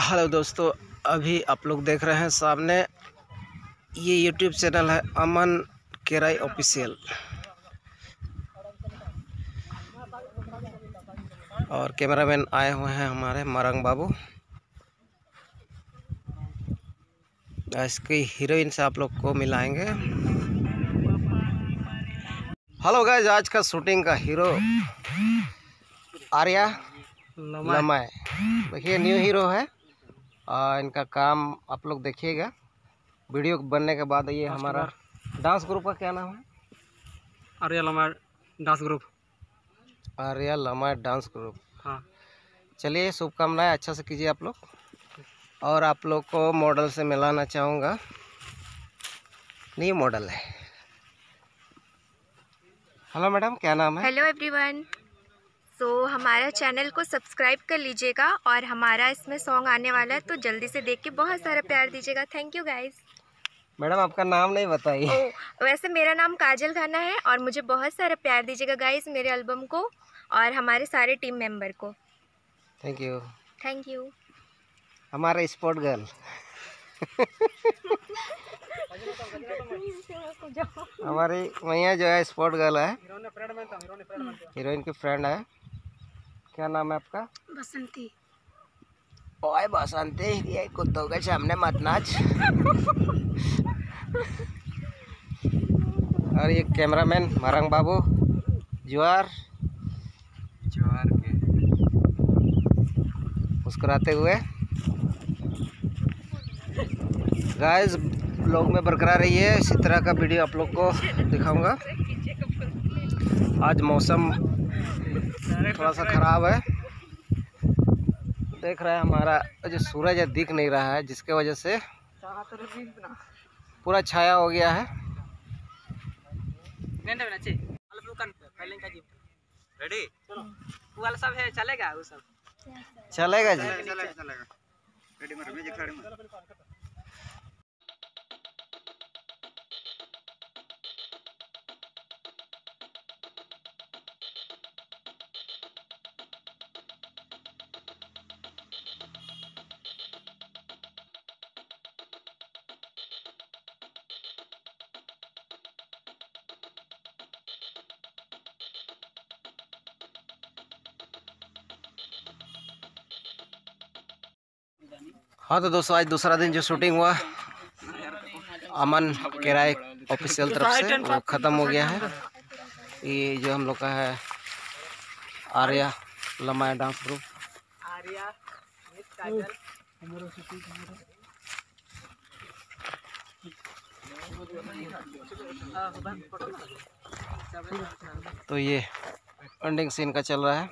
Hello दोस्तों अभी आप लोग देख रहे हैं सामने ये यूट्यूब चैनल है अमन केराई ऑफिशियल। और कैमरामैन आए हुए हैं हमारे मरंग बाबू। इसकी हीरोइन से आप लोग को मिलाएँगे। हेलो गाइज़ आज का शूटिंग का हीरो आर्या लमाय देखिए न्यू हीरो है। और इनका काम आप लोग देखिएगा। वीडियो बनने के बाद ये हमारा डांस ग्रुप का क्या नाम है? Arya Lama dance group Arya Lama dance group हाँ। चलिए शुभकामनाएँ अच्छा से कीजिए आप लोग। और आप लोग को मॉडल से मिलाना चाहूँगा। न्यू मॉडल है। हेलो मैडम क्या नाम है? हेलो एवरीवन सो हमारा चैनल को सब्सक्राइब कर लीजिएगा और हमारा इसमें सॉन्ग आने वाला है तो जल्दी से देख के बहुत सारा प्यार दीजिएगा। थैंक यू गाइस मैडम आपका नाम नहीं बताइए। वैसे मेरा नाम काजल खाना है और मुझे बहुत सारा प्यार दीजिएगा गाइस मेरे एल्बम को और हमारे सारे टीम मेंबर को। थैंक यू थैंक यू हमारा स्पोर्ट गर्ल हमारी मैया जो है स्पोर्ट गर्ल है। हीरोइन की फ्रेंड है। क्या नाम है आपका? बसंती। ओए बसंती ये कुत्तों के सामने मत नाच। और ये कैमरामैन मरंग बाबू जुआर। ज्वार के मुस्कुराते हुए। गाइस ब्लॉग में बरकरार रही है इसी तरह का वीडियो आप लोग को दिखाऊँगा। आज मौसम थोड़ा सा ख़राब है। देख रहे हैं हमारा जो सूरज है दिख नहीं रहा है जिसके वजह से पूरा छाया हो गया है। रेडी वो सब है चलेगा वो सब? चलेगा जी। हाँ तो दोस्तों, आज दूसरा दिन जो शूटिंग हुआ, अमन किराए ऑफिशियल तरफ़ से वो ख़त्म हो गया है। ये जो हम लोग का है, आर्या लमाया डांस ग्रुप तो ये एंडिंग सीन का चल रहा है।